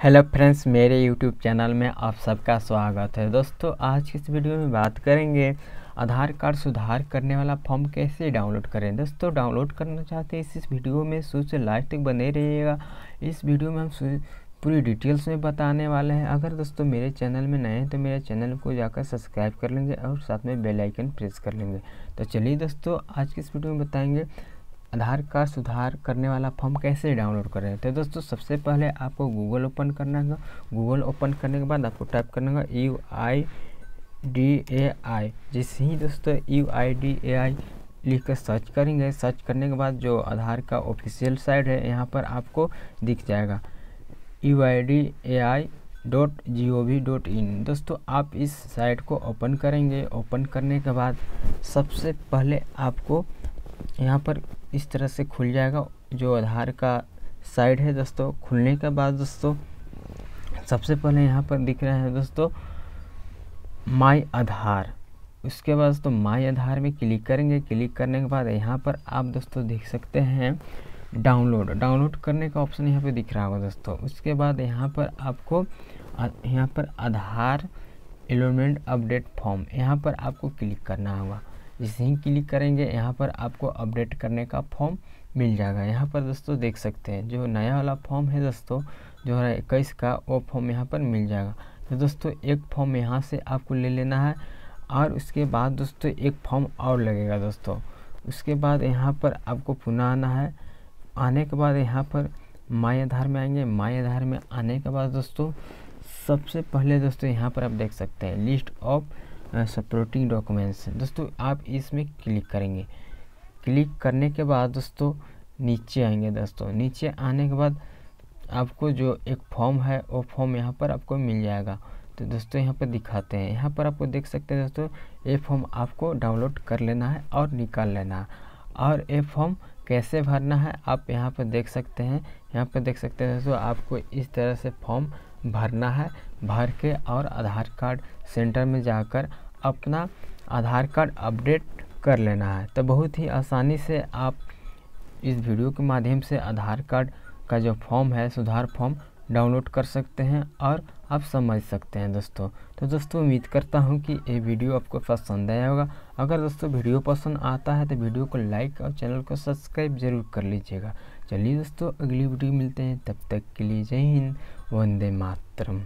Hello friends, मेरे YouTube channel में आप सबका स्वागत है। दोस्तों, आज की इस वीडियो में बात करेंगे, आधार कार्ड सुधार करने वाला फॉर्म कैसे डाउनलोड करें। दोस्तों, डाउनलोड करना चाहते हैं, इस इस वीडियो में शुरू से लास्ट तक बने रहिएगा। इस वीडियो में हम पूरी डिटेल्स में बताने वाले हैं। अगर दोस्तों मेरे चैनल में नए हैं तो मेरे चैनल को जाकर सब्सक्राइब कर लेंगे और साथ में बेल आइकन प्रेस कर लेंगे। तो चलिए दोस्तों, आज की इस वीडियो में बताएँगे आधार कार्ड सुधार करने वाला फॉर्म कैसे डाउनलोड करें तो दोस्तों, सबसे पहले आपको गूगल ओपन करना होगा। गूगल ओपन करने के बाद आपको टाइप करना होगा यू आई डी ए आई जैसे ही दोस्तों यू आई डी ए आई लिख कर सर्च करेंगे, सर्च करने के बाद जो आधार का ऑफिशियल साइट है, यहाँ पर आपको दिख जाएगा। U I D A I dot G O V dot I दोस्तों, आप इस साइट को ओपन करेंगे। ओपन करने के बाद सबसे पहले आपको यहाँ पर इस तरह से खुल जाएगा। जो आधार का साइड है दोस्तों, खुलने के बाद दोस्तों, सबसे पहले यहाँ पर दिख रहा है दोस्तों माई आधार। उसके बाद दोस्तों माई आधार में क्लिक करेंगे। क्लिक करने के बाद यहाँ पर आप दोस्तों देख सकते हैं, डाउनलोड। डाउनलोड करने का ऑप्शन यहाँ पे दिख रहा होगा दोस्तों। उसके बाद यहाँ पर आपको यहाँ पर आधार एलोमेंट अपडेट फॉर्म, यहाँ पर आपको क्लिक करना होगा। जैसे ही क्लिक करेंगे। यहाँ पर आपको अपडेट करने का फॉर्म मिल जाएगा। यहाँ पर दोस्तों देख सकते हैं, जो नया वाला फॉर्म है दोस्तों जो है इक्कीस का, वो फॉर्म यहाँ पर मिल जाएगा। तो दोस्तों, एक फॉर्म यहाँ से आपको ले लेना है और उसके बाद दोस्तों एक फॉर्म और लगेगा दोस्तों। उसके बाद यहाँ पर आपको पुनः आना है। आने के बाद यहाँ पर माई आधार में आएँगे। माई आधार में आने के बाद दोस्तों, सबसे पहले दोस्तों यहाँ पर आप देख सकते हैं, लिस्ट ऑफ़ सपोर्टिंग डॉक्यूमेंट्स दोस्तों, आप इसमें क्लिक करेंगे। क्लिक करने के बाद दोस्तों, नीचे आएँगे दोस्तों। नीचे आने के बाद आपको जो एक फॉर्म है, वो फॉर्म यहाँ पर आपको मिल जाएगा। तो दोस्तों, यहाँ पर दिखाते हैं। यहाँ पर आपको देख सकते हैं दोस्तों, ये फॉर्म आपको डाउनलोड कर लेना है और निकाल लेना है। और ये फॉर्म कैसे भरना है, आप यहाँ पर देख सकते हैं। यहाँ पर देख सकते हैं दोस्तों, आपको इस तरह से फॉर्म भरना है। भर के और आधार कार्ड सेंटर में जाकर अपना आधार कार्ड अपडेट कर लेना है। तो बहुत ही आसानी से आप इस वीडियो के माध्यम से आधार कार्ड का जो फॉर्म है, सुधार फॉर्म डाउनलोड कर सकते हैं और आप समझ सकते हैं दोस्तों। तो दोस्तों, उम्मीद करता हूँ कि ये वीडियो आपको पसंद आया होगा। अगर दोस्तों वीडियो पसंद आता है तो वीडियो को लाइक और चैनल को सब्सक्राइब ज़रूर कर लीजिएगा। चलिए दोस्तों, अगली वीडियो मिलते हैं। तब तक के लिए जय हिंद, वंदे मातरम।